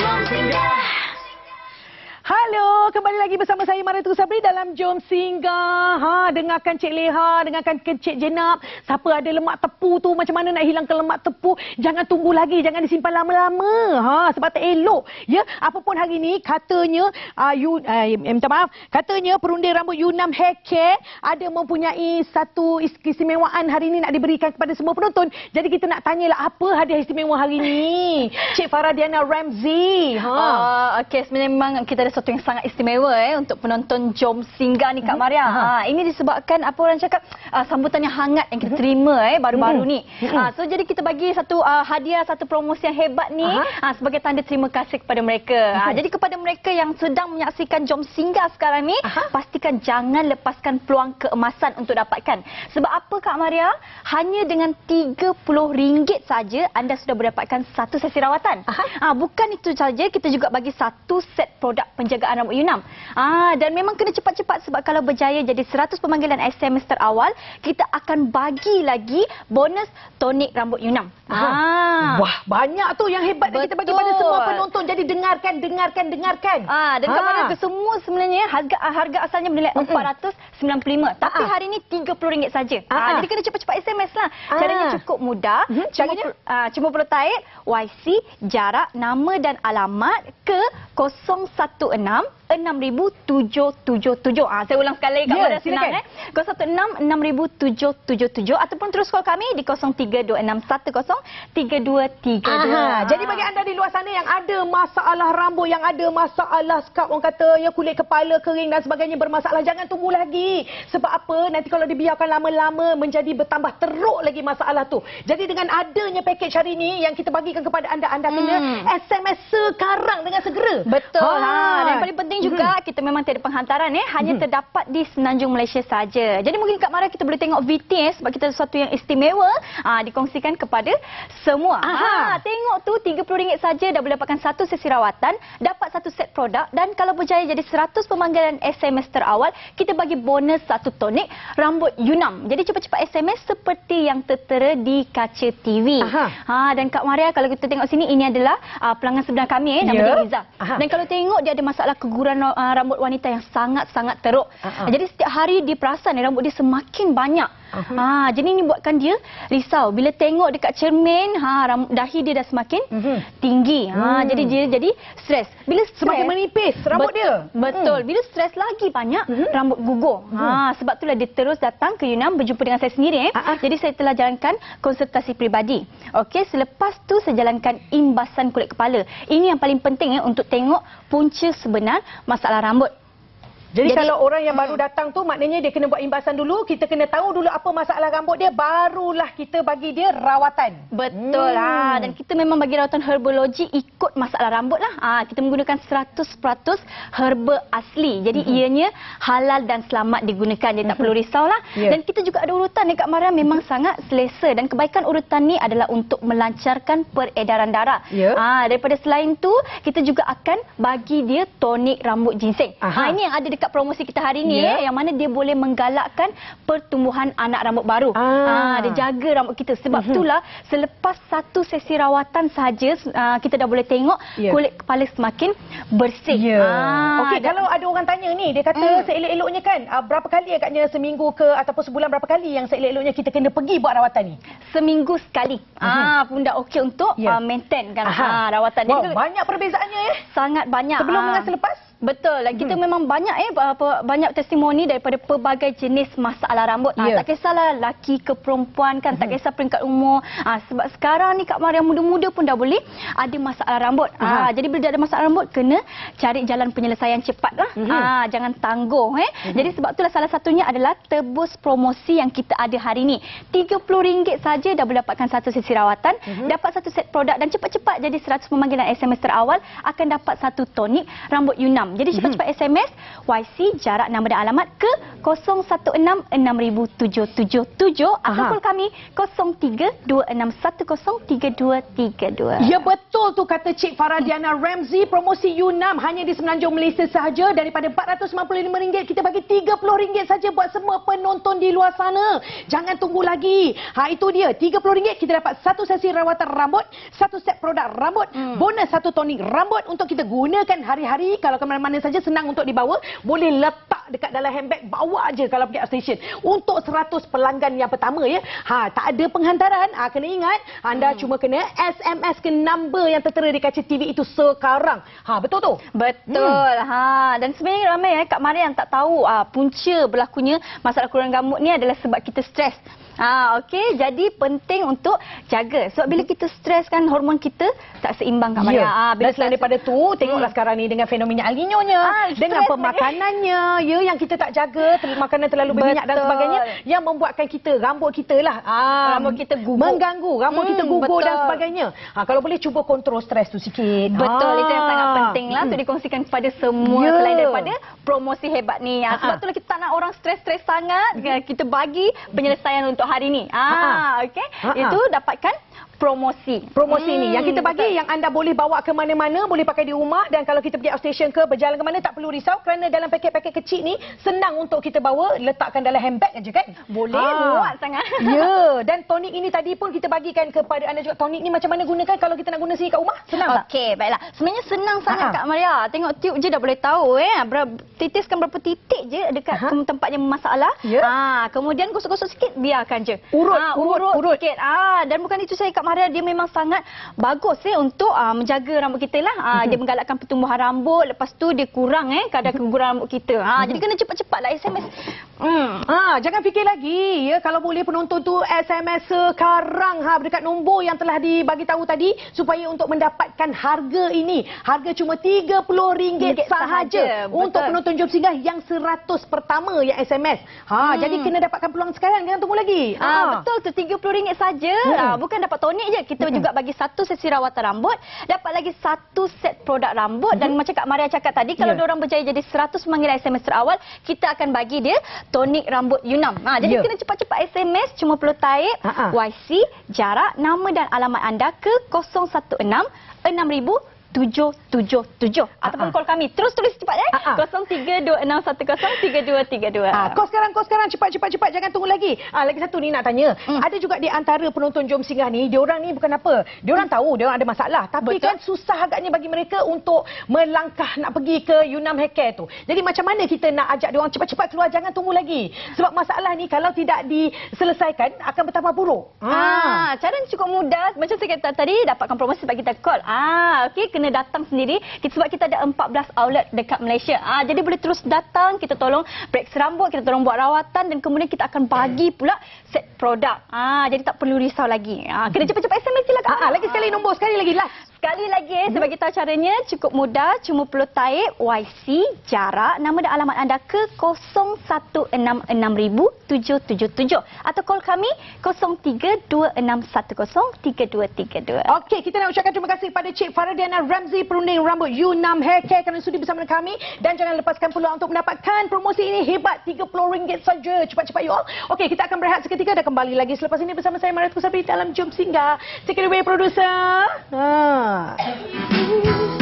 Jom singgah. Halo, kembali lagi bersama saya Maritu Sabri dalam Jom Singgah. Ha, dengarkan Cik Leha, dengarkan Cik Jenab. Siapa ada lemak tepu tu, macam mana nak hilangkan lemak tepu? Jangan tunggu lagi, jangan disimpan lama-lama. Ha, sebab tak elok. Ya, apapun hari ni katanya uh, you, uh, eh, minta maaf, katanya perunding rambut Yunam Hair Care ada mempunyai satu keistimewaan hari ni nak diberikan kepada semua penonton. Jadi kita nak tanyalah apa hadiah istimewa hari ni? Cik Faradiana Ramzi. Ha. Uh, Okey, sebenarnya memang kita ada sesuatu yang sangat istimewa eh untuk penonton Jom Singgah ni Kak Mhm. Maria. Ha, ini disebabkan apa orang cakap uh, sambutan yang hangat yang kita terima eh baru-baru Mhm. ni. Mhm. Ha, so jadi kita bagi satu uh, hadiah satu promosi yang hebat ni uh, sebagai tanda terima kasih kepada mereka. Ha, Mhm. jadi kepada mereka yang sedang menyaksikan Jom Singgah sekarang ni, Aha. pastikan jangan lepaskan peluang keemasan untuk dapatkan. Sebab apa Kak Maria? Hanya dengan RM30 saja anda sudah mendapatkan satu sesi rawatan. Aha. Ah, bukan itu saja, kita juga bagi satu set produk penjagaan rambut Yunam. Ah, dan memang kena cepat-cepat sebab kalau berjaya jadi 100 pemanggilan SMS terawal, kita akan bagi lagi bonus tonik rambut Yunam. Ah. Wah, banyak tu yang hebat yang kita bagi pada Betul. semua penonton. Jadi dengarkan, dengarkan, dengarkan. Ah, dan Ah. Semua sebenarnya harga harga asalnya bernilai Mm-mm. RM495. Tapi Ah. hari ini RM30 saja. Ah. Ah, jadi kena cepat-cepat SMS lah. Ah. Caranya cukup mudah. Mhm, Cuma caranya? ah, cuma perlu taik YC, jarak, nama dan alamat ke 016 नाम 6777. Ah, saya ulang sekali Kak Ya, Maria senang silakan. eh. 016 6777 ataupun terus call kami di 0326103232. Aha, jadi bagi anda di luar sana yang ada masalah rambut, yang ada masalah scalp, orang kata ya kulit kepala kering dan sebagainya bermasalah, jangan tunggu lagi. Sebab apa? Nanti kalau dibiarkan lama-lama menjadi bertambah teruk lagi masalah tu. Jadi dengan adanya package hari ini yang kita bagikan kepada anda, anda kena Hmm. SMS sekarang dengan segera. Betul. Ha. Dan yang paling penting juga Mhm. kita memang tiada penghantaran eh hanya Mhm. terdapat di Semenanjung Malaysia saja. Jadi mungkin Kak Mara kita boleh tengok VT eh sebab kita sesuatu yang istimewa ah dikongsikan kepada semua. Aha. Ha tengok tu RM30 saja dah boleh dapatkan satu sesi rawatan, dapat satu set produk dan kalau berjaya jadi 100 pemanggilan SMS terawal, kita bagi bonus satu tonik rambut Yunam. Jadi cepat-cepat SMS seperti yang tertera di kaca TV. Aha. Ha dan Kak Maria kalau kita tengok sini ini adalah uh, pelanggan sebenar kami eh nama Ya. dia Liza. Aha. Dan kalau tengok dia ada masalah keguguran uh, rambut wanita yang sangat-sangat teruk. Aha. Jadi setiap hari dia perasan eh, rambut dia semakin banyak. Ha jadi ini buatkan dia risau bila tengok dekat cermin ha dahi dia dah semakin Mhm. tinggi. Ha Hmm. jadi dia jadi stres. Bila stres Semakin menipis rambut Bet- dia. Betul. Hmm. Bila stres lagi banyak Mhm. rambut gugur. Ha sebab itulah dia terus datang ke Yunam berjumpa dengan saya sendiri eh. Ah, ah. Jadi saya telah jalankan konsultasi peribadi. Okey, selepas tu saya jalankan imbasan kulit kepala. Ini yang paling penting eh untuk tengok punca sebenar masalah rambut. Jadi, Jadi- kalau orang yang baru datang tu maknanya dia kena buat imbasan dulu, kita kena tahu dulu apa masalah rambut dia, barulah kita bagi dia rawatan. Betul Hmm. lah. Dan kita memang bagi rawatan herbologi ikut masalah rambut lah. Ah, kita menggunakan 100% herba asli. Jadi Mhm. ianya halal dan selamat digunakan. Dia tak perlu risau lah. Ya. Dan kita juga ada urutan ni Kak Maria memang sangat selesa. Dan kebaikan urutan ni adalah untuk melancarkan peredaran darah. Ya. Ah, daripada selain tu, kita juga akan bagi dia tonik rambut ginseng. Aha. Ah, ini yang ada dekat promosi kita hari ni eh, yang mana dia boleh menggalakkan pertumbuhan anak rambut baru. Ah. Ah, dia jaga rambut kita. Sebab Mhm. itulah selepas satu sesi rawatan sahaja uh, kita dah boleh tengok Ya. kulit kepala semakin bersih. Ya. Ah, Okey, kalau ada orang tanya ni, dia kata Hmm. seelok-eloknya kan, ah, berapa kali agaknya seminggu ke ataupun sebulan berapa kali yang seelok-eloknya kita kena pergi buat rawatan ni? seminggu sekali. Ah, pun dah okey untuk Ya. uh, maintain kan Aha. ah, rawatan Wow, banyak perbezaannya eh. sangat banyak. Sebelum Ah. dengan selepas? Betul. Dan kita memang banyak eh apa- banyak testimoni daripada pelbagai jenis masalah rambut. Ya. Ah, tak kisahlah laki ke perempuan kan, tak kisah peringkat umur. Ah, sebab sekarang ni Kak Maria muda-muda pun dah boleh ada masalah rambut. Aha. Ah, jadi bila dah ada masalah rambut kena cari jalan penyelesaian cepat lah. Mhm. Ah, jangan tangguh eh. Jadi sebab itulah salah satunya adalah tebus promosi yang kita ada hari ni. RM30 saja dah boleh dapatkan satu sesi rawatan, Mhm. dapat satu set produk dan cepat-cepat jadi 100 pemanggilan SMS terawal akan dapat satu tonik rambut Yunam. Jadi cepat-cepat SMS YC jarak nama dan alamat ke 01666777 atau Aha. call kami 0326103232. Ya betul tu kata Cik Faradiana Ramzi promosi U6 hanya di Semenanjung Malaysia sahaja daripada RM495 kita bagi RM30 saja buat semua penonton di luar sana. Jangan tunggu lagi. Ha itu dia RM30 kita dapat satu sesi rawatan rambut, satu set produk rambut, hmm. bonus satu tonik rambut untuk kita gunakan hari-hari kalau ke mana-mana saja senang untuk dibawa, boleh letak dekat dalam handbag bawa aje kalau pergi outstation. Untuk 100 pelanggan yang pertama ya. Ha tak ada penghantaran. Ha kena ingat anda hmm. cuma kena SMS ke number yang tertera di kaca TV itu sekarang. Ha betul tu? Betul. Hmm. Ha dan sebenarnya ramai eh Kak Maria yang tak tahu ah punca berlakunya masalah kurang gamut ni adalah sebab kita stres. Ha okey jadi penting untuk jaga sebab bila kita stres kan hormon kita tak seimbang Maria. Ya. Ah, Dan selain daripada tu, tengoklah Hmm. sekarang ni dengan fenomena El Nino-nya, Ah, dengan pemakanannya, ya yang kita tak jaga, makanan terlalu berminyak dan sebagainya, yang membuatkan kita rambut kita lah, ah, Rambut kita gugur. mengganggu, rambut Hmm, kita gugur dan betul. sebagainya. Ha, kalau boleh cuba kontrol stres tu sikit. Betul, Ah. itu yang sangat penting lah untuk dikongsikan kepada semua Ya. selain daripada promosi hebat ni. Ah, sebab itulah kita tak nak orang stres-stres sangat. Kita bagi penyelesaian untuk hari ni. Ah, okey. Itu dapatkan promosi. Promosi Hmm, ni yang kita bagi betul. yang anda boleh bawa ke mana-mana, boleh pakai di rumah dan kalau kita pergi outstation ke berjalan ke mana tak perlu risau kerana dalam paket-paket kecil ni senang untuk kita bawa, letakkan dalam handbag aja kan. Boleh, Ah. muat sangat. Ya, dan tonik ini tadi pun kita bagikan kepada anda juga. Tonik ni macam mana gunakan kalau kita nak guna sendiri kat rumah? Senang tak? Okey, baiklah. Sebenarnya senang sangat Ha-ha. Kak Maria. Tengok tube je dah boleh tahu eh. Titiskan berapa titik je dekat Aha. tempat yang bermasalah. Ya. Ah, kemudian gosok-gosok sikit, biarkan je. Urut, Ah, urut, urut, urut. sikit. Ah, dan bukan itu saja Kak Maria, dia memang sangat bagus eh untuk ah, menjaga rambut kita lah. Ah, Mhm. Dia menggalakkan pertumbuhan rambut, lepas tu dia kurang eh kadar keguguran rambut kita. Ah, jadi kena cepat-cepatlah SMS. Hmm. Ha, jangan fikir lagi ya kalau boleh penonton tu SMS sekarang ha dekat nombor yang telah dibagi tahu tadi supaya untuk mendapatkan harga ini. Harga cuma RM30 Ringgit sahaja sahaja, untuk penonton jom singgah yang 100 pertama yang SMS. Ha, Hmm. jadi kena dapatkan peluang sekarang jangan tunggu lagi. Ha. Ah, betul tu RM30 saja. Hmm. Ah, bukan dapat tonik je. Kita juga bagi satu sesi rawatan rambut, dapat lagi satu set produk rambut dan macam Kak Maria cakap tadi kalau yeah. orang berjaya jadi 100 pemanggilan SMS terawal, kita akan bagi dia tonik rambut Yunam. Ha, jadi Ya. kena cepat-cepat SMS cuma perlu taip Ha-ha. YC jarak nama dan alamat anda ke 016 6000 777 ataupun Ha-ha. call kami terus tulis cepat eh Ha-ha. 0326103232 Ah, kau sekarang, kau sekarang cepat cepat cepat jangan tunggu lagi. Ah, lagi satu ni nak tanya. Hmm. Ada juga di antara penonton Jom Singgah ni, diorang ni bukan apa. Diorang tahu diorang ada masalah, tapi Betul. kan susah agaknya bagi mereka untuk melangkah nak pergi ke Yunam Hair Care tu. Jadi macam mana kita nak ajak diorang cepat-cepat keluar jangan tunggu lagi. Sebab masalah ni kalau tidak diselesaikan akan bertambah buruk. Ah, cara ni cukup mudah. Macam saya kata tadi, dapatkan promosi sebab kita call. Ah, okey, kena datang sendiri. Kita, sebab kita ada 14 outlet dekat Malaysia. Ah, jadi boleh terus datang, kita tolong break rambut, kita tolong buat rawatan dan kemudian kita akan bagi pula set produk. Ah, jadi tak perlu risau lagi. Ah, kena cepat-cepat SMS je lah. Kak. Ah, ah, lagi sekali nombor sekali lagi last. Sekali lagi eh, saya bagi tahu caranya cukup mudah. Cuma perlu taip YC jarak nama dan alamat anda ke 01660777 atau call kami 0326103232. Okey, kita nak ucapkan terima kasih kepada Cik Faradiana Ramzi perunding rambut U6 Hair Care kerana sudi bersama kami dan jangan lepaskan peluang untuk mendapatkan promosi ini hebat RM30 saja. Cepat-cepat you all. Okey, kita akan berehat seketika dan kembali lagi selepas ini bersama saya Maria Kusabri dalam Jom Singgah. Take it away producer. Ha. 啊。